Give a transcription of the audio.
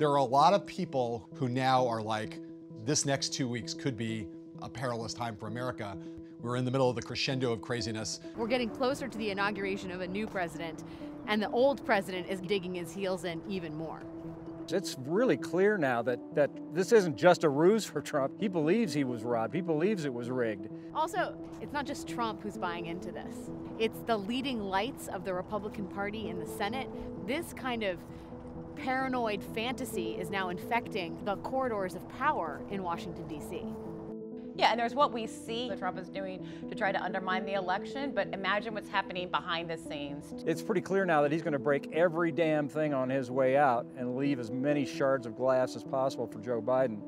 There are a lot of people who now are like, this next two weeks could be a perilous time for America. We're in the middle of the crescendo of craziness. We're getting closer to the inauguration of a new president, and the old president is digging his heels in even more. It's really clear now that, that this isn't just a ruse for Trump. He believes he was robbed. He believes it was rigged. Also, it's not just Trump who's buying into this. It's the leading lights of the Republican Party in the Senate. This kind of paranoid fantasy is now infecting the corridors of power in Washington, D.C. Yeah, and there's what we see that Trump is doing to try to undermine the election, but imagine what's happening behind the scenes. It's pretty clear now that he's going to break every damn thing on his way out and leave as many shards of glass as possible for Joe Biden.